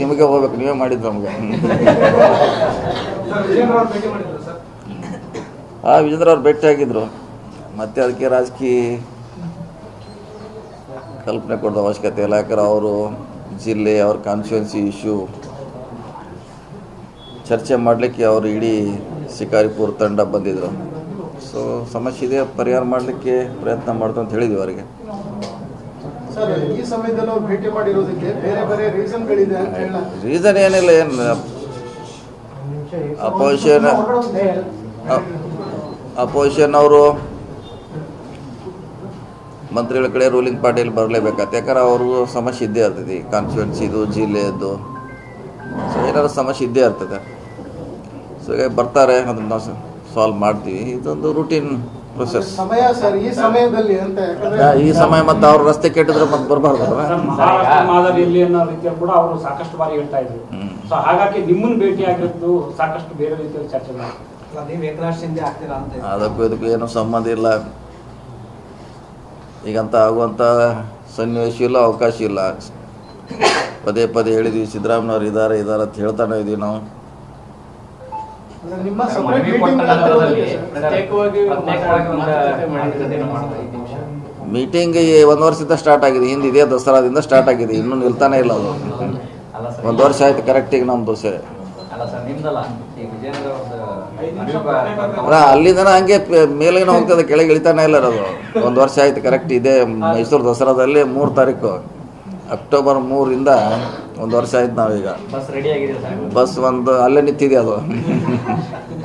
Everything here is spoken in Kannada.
ನಿಮಗೆ ಹೋಗ್ಬೇಕು, ನೀವೇ ನಮಗೆ. ಮಾಡಿದ್ರು ಸರ್ ಆ ವಿಜೇಂದ್ರ ಅವ್ರು ಭೇಟಿ ಆಗಿದ್ರು. ಮತ್ತೆ ಅದಕ್ಕೆ ರಾಜಕೀಯ ಕಲ್ಪನೆ ಕೊಡೋದು ಅವಶ್ಯಕತೆ ಇಲ್ಲ. ಯಾಕಂದ್ರೆ ಅವರು ಜಿಲ್ಲೆ, ಅವ್ರ ಕಾನ್ಸ್ಟಿಟ್ಯೂನ್ಸಿ ಇಶ್ಯೂ ಚರ್ಚೆ ಮಾಡಲಿಕ್ಕೆ ಅವರು ಇಡೀ ಶಿಕಾರಿಪುರ ತಂಡ ಬಂದಿದ್ರು. ಸೊ ಸಮಸ್ಯೆ ಇದೆ, ಪರಿಹಾರ ಮಾಡಲಿಕ್ಕೆ ಪ್ರಯತ್ನ ಮಾಡ್ತು ಅಂತ ಹೇಳಿದ್ವಿ ಅವರಿಗೆ. ರೀಸನ್ ಏನಿಲ್ಲ, ಏನು ಅಪೋಸಿಷನ್ ಅಪೋಸಿಷನ್ ಅವರು ಮಂತ್ರಿಗಳ ಕಡೆ ರೂಲಿಂಗ್ ಪಾರ್ಟಿಯಲ್ಲಿ ಬರಲೇಬೇಕಾಗತ್ತೆ ಯಾಕಂದ್ರೆ ಅವ್ರಿಗೂ ಸಮಸ್ಯೆ ಇದ್ದೇ ಇರ್ತೈತಿ ಕಾನ್ಸ್ಟಿಟ್ಯೂನ್ಸಿದು ಜಿಲ್ಲೆಯದ್ದು. ಸೊ ಏನಾದ್ರು ಸಮಸ್ಯೆ ಇದ್ದೇ ಇರ್ತದೆ. ಸೊ ಬರ್ತಾರೆ, ಅದನ್ನ ನಾವು ಸಾಲ್ವ್ ಮಾಡ್ತೀವಿ. ಇದೊಂದು ರೂಟೀನ್ ಪ್ರೊಸೆಸ್ ಸಮಯ ಸರ್ ಈ ಸಮಯದಲ್ಲಿ ಅಂತ ಈ ಸಮಯ ಮತ್ತೆ ಅವ್ರ ರಸ್ತೆ ಕೆಟ್ಟಿದ್ರೆ ಮತ್ತೆ ಬರಬಾರ್ದಲ್ಲ ಅಲ್ವಾ? ಮಹಾರಾಷ್ಟ್ರ ಮಾದರಿಯಲ್ಲಿ ಅನ್ನೋ ರೀತಿಯಲ್ಲಿ ಕೂಡ ಅವರು ಸಾಕಷ್ಟು ಬಾರಿ ಹೇಳ್ತಾ ಇದ್ರು. ಸೊ ಹಾಗಾಗಿ ನಿಮ್ಮನ್ನ ಭೇಟಿ ಆಗಿರೋದು ಸಾಕಷ್ಟು ಬೇರೆ ರೀತಿಯಲ್ಲಿ ಚರ್ಚೆ ಮಾಡಿ ನೀವು ಏಕನಾಥ್ ಶಿಂದೆ ಅಂತ ಅದಕ್ಕೂ ಇದಕ್ಕೂ ಏನೂ ಸಂಬಂಧ ಇಲ್ಲ. ಈಗಂತ ಆಗುವಂಥ ಸನ್ನಿವೇಶ ಇಲ್ಲ ಅವಕಾಶ ಇಲ್ಲ. ಪದೇ ಪದೇ ಹೇಳಿದ್ವಿ ಸಿದ್ದರಾಮಯ್ಯವ್ರು ಇದಾರೆ ಇದಾರೆ ಅಂತ ಹೇಳ್ತಾನೆ ಇದೀವಿ ನಾವು. ನಿಮ್ಮ ಮೀಟಿಂಗ್ ಒಂದು ವರ್ಷದಿಂದ ಸ್ಟಾರ್ಟ್ ಆಗಿದೆ. ಹಿಂದೆ ಇದೇ ದಸರಾದಿಂದ ಸ್ಟಾರ್ಟ್ ಆಗಿದೆ. ಇನ್ನೂ ನಿಲ್ತಾನೆ ಇಲ್ಲ ಅದು ಒಂದು ವರ್ಷ ಆಯ್ತು ಕರೆಕ್ಟಿಗೆ ನಮ್ಮ ದೋಸೆ ಅಲ್ಲ ಸರ್ ನಿಮ್ದಲ್ಲ? ಈ ವಿಜೇಂದ್ರ ಐದು ನಿಮಿಷ ಅವ್ರದ್ದು ಅಲ್ಲ ಹಂಗೆ ಪ- ಮೇಲಿನ ಹೋಗ್ತದೆ ಕೆಳಗೆ ಇಳಿತಾನೆ ಇಲ್ಲ ಅದು ಒಂದು ವರ್ಷ ಆಯ್ತು ಕರೆಕ್ಟ್ ಇದೆ. ಮೈಸೂರು ದಸರಾದಲ್ಲಿ ಮೂರು ತಾರೀಕು. ಅಕ್ಟೋಬರ್ ಮೂರಿಂದ ಒಂದು ವರ್ಷ ಆಯ್ತು ನಾವೀಗ. ಬಸ್ ರೆಡಿ ಆಗಿದೆ ಸರ್ ಬಸ್ ಒಂದು ಅಲ್ಲೇ ನಿಂತಿದೆ ಅದು.